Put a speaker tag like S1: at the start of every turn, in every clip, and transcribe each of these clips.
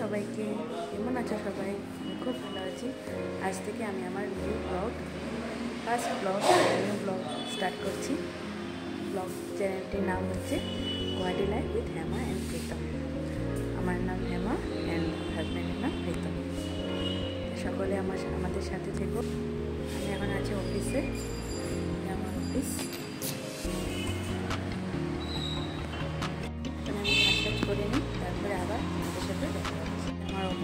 S1: সবাইকে, কেমন আছো সবাই? আমি খুব ভালো আছি। আজ থেকে আমি আমার new blog first blog new blog start করছি। ব্লগ চ্যানেলটির নাম হচ্ছে Guwahati life with Hema and Pritam আমার নাম হেমা অ্যান্ড হাজব্যান্ডের নাম প্রীতম সকলে আমার, আমাদের সাথে থেকো। আমি এখন আছি অফিসে আমার অফিস আমার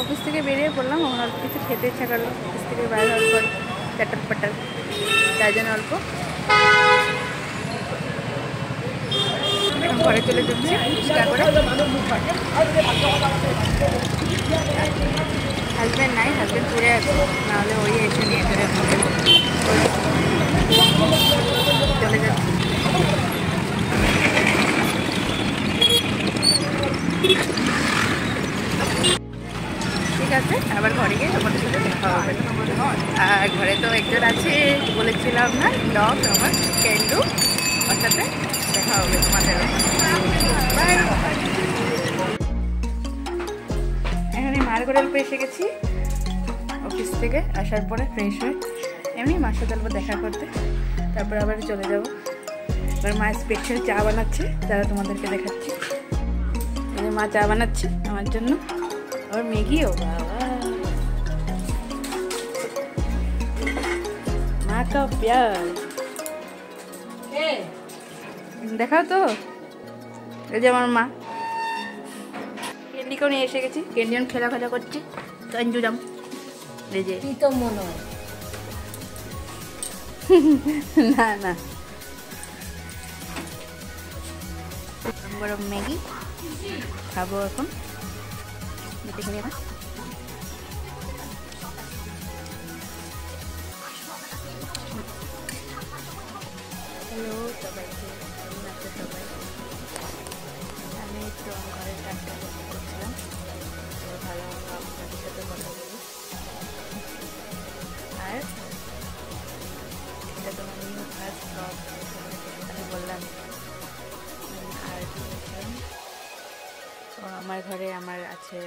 S1: অফিস থেকে বেরিয়ে পড়লাম, আমার অল্প কিছু খেতে ইচ্ছা করল। অফিস থেকে বাইরে হওয়ার পর চাটার পাটার তাই জন্য অল্প। ঘরে চলে যাচ্ছি হাজব্যান্ড নাই হাজব্যান্ড ফিরে আছে নাহলে ওই এসে নিয়ে চলে আবার ঘরে গিয়ে তোমাদের সাথে দেখা হবে। আর ঘরে তো একজন আছে, বলেছিলাম না, ডগ আমার কেন্ডু ওর সাথে দেখা হবে তোমাদের। এখানে মার্গোরেল পেয়ে এসে গেছি। অফিস থেকে আসার পরে ফ্রেশ হয়ে এমনি মার সাথে অল্প দেখা করতে। তারপর আবার চলে যাব। এবার মা স্পেশাল চা বানাচ্ছে যারা তোমাদেরকে দেখাচ্ছি। মা চা বানাচ্ছে আমার জন্য। আর ম্যাগিও বাবা। মা কা দেখাও তো। এই যে আমার মা। ক্যান্ডিকেও নিয়ে এসে গেছি। ক্যান্ডিয়ন খেলা খেলা করছে। সঞ্জু জাম এই যে।
S2: প্রীতম মনে হয়
S1: না না। গরম ম্যাগি। খাব এখন। দেখে নিয়ে সবাইকে কেমন আছে সবাই আমি একটু ঘরের কাজটা করছিলাম তো ভালো আপনাদের সাথে কথা বলি আর এটা তোমার নিউ ফার্স্ট ব্লগ আমি বললাম আর তো আমার ঘরে আমার আছে,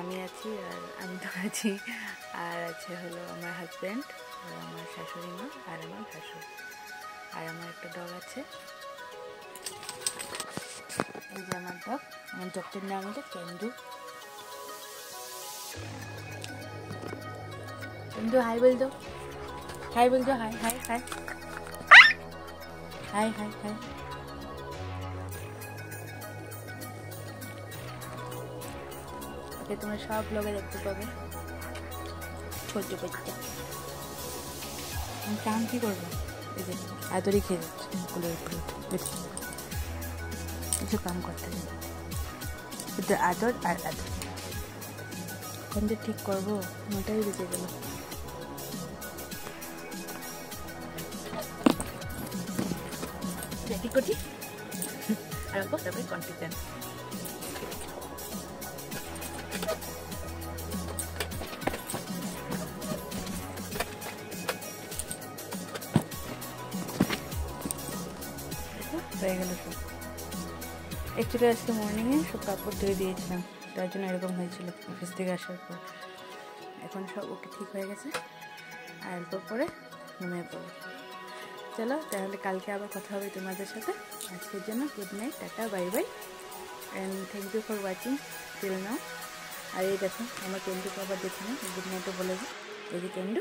S1: আমি আছি, আর আমি তো আছি, আর আছে হলো আমার হাজব্যান্ড আর আমার শাশুড়ি মা, আর আমার শাশুড়ি আর আমার একটা ডগ আছে। এই যে আমার ডগ। আমার ডগটির নাম হলো কেন্দু কেন্দু হাই বল দো হাই বল দো hi hi hi. Hi hi hi. তোমরা সব ব্লগে দেখতে পাবে। ছোট্ট বাচ্চা আমি কাম কি করব? আদরই খেয়ে যাচ্ছে কিছু কাম করতে নেই। আদর আর আদর যে ঠিক করব মোটাই বেঁচে গেল। করি আর তারপরে হয়ে গেল সব। অ্যাকচুয়ালি আজকে মর্নিংয়ে সব কাপড় ধুয়ে দিয়েছিলাম, তার জন্য এরকম হয়েছিল অফিস থেকে আসার পর। এখন সব ওকে ঠিক হয়ে গেছে, আর অল্প পরে ঘুমিয়ে পড়বে। চলো, তাহলে কালকে আবার কথা হবে তোমাদের সাথে। আজকের জন্য good night tata bye bye and thank you for watching till now আর এই দেখো, আমার কেন্ডুকে আবার দেখে নিই গুড নাইটও বলে দিই। এই যে কেন্ডু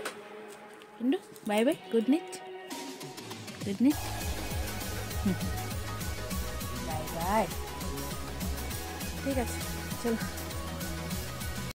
S1: কেন্ডু bye bye good night good night ঠিক আছে চলো।